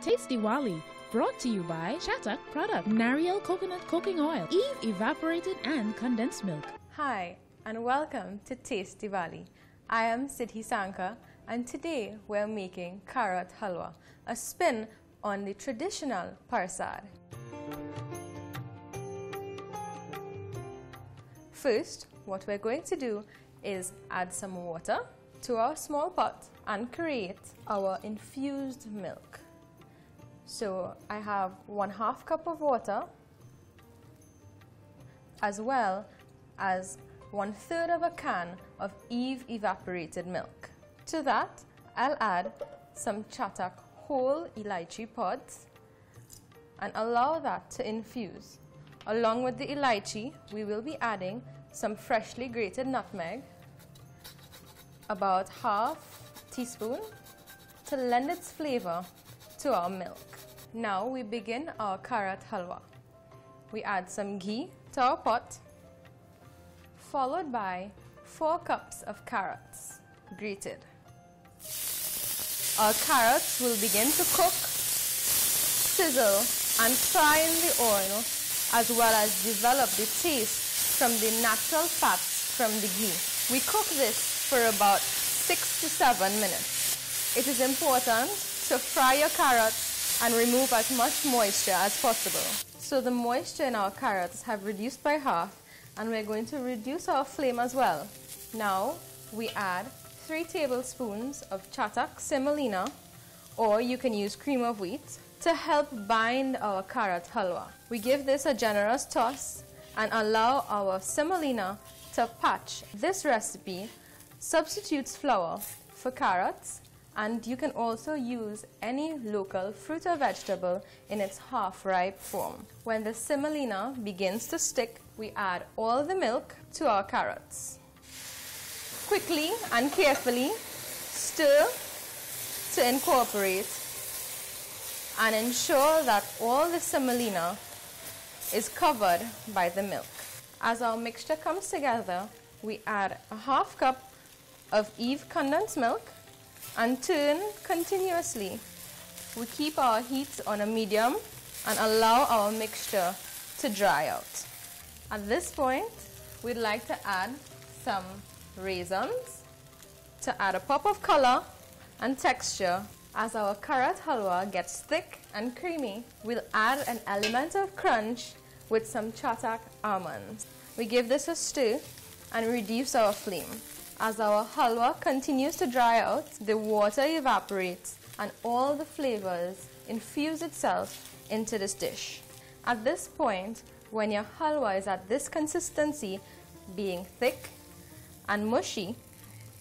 Taste Diwali, brought to you by Chatak Product, Nariel Coconut Cooking Oil, Eve Evaporated and Condensed Milk. Hi, and welcome to Taste Diwali. I am Siddhi Sankar, and today we're making carrot halwa, a spin on the traditional parsad. First, what we're going to do is add some water to our small pot and create our infused milk. So I have one half cup of water as well as one third of a can of Eve evaporated milk. To that, I'll add some Chatak whole elaichi pods and allow that to infuse. Along with the elaichi, we will be adding some freshly grated nutmeg about half teaspoon to lend its flavor to our milk. Now we begin our carrot halwa. We add some ghee to our pot, followed by 4 cups of carrots, grated. Our carrots will begin to cook, sizzle, and fry in the oil, as well as develop the taste from the natural fats from the ghee. We cook this for about six to seven minutes. It is important to fry your carrots and remove as much moisture as possible. So the moisture in our carrots have reduced by half and we're going to reduce our flame as well. Now we add 3 tablespoons of chatak semolina or you can use cream of wheat to help bind our carrot halwa. We give this a generous toss and allow our semolina to patch. This recipe substitutes flour for carrots and you can also use any local fruit or vegetable in its half-ripe form. When the semolina begins to stick, we add all the milk to our carrots. Quickly and carefully stir to incorporate and ensure that all the semolina is covered by the milk. As our mixture comes together, we add a half cup of Eve condensed milk and turn continuously. We keep our heat on a medium and allow our mixture to dry out. At this point, we'd like to add some raisins to add a pop of color and texture. As our carrot halwa gets thick and creamy, we'll add an element of crunch with some chatak almonds. We give this a stir and reduce our flame. As our halwa continues to dry out, the water evaporates and all the flavors infuse itself into this dish. At this point, when your halwa is at this consistency, being thick and mushy,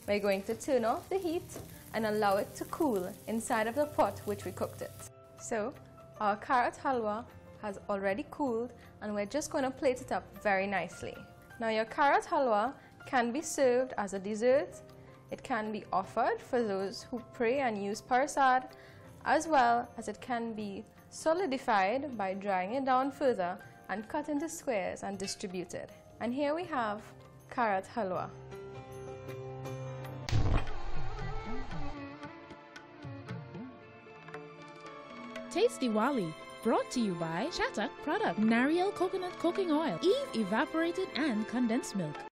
we're going to turn off the heat and allow it to cool inside of the pot which we cooked it. So, our carrot halwa has already cooled and we're just going to plate it up very nicely. Now your carrot halwa can be served as a dessert. It can be offered for those who pray and use parsad, as well as it can be solidified by drying it down further and cut into squares and distributed. And here we have carrot halwa. Taste Diwali, brought to you by Chatak Product, Nariel Coconut Cooking Oil, Eve Evaporated and Condensed Milk.